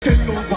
天龙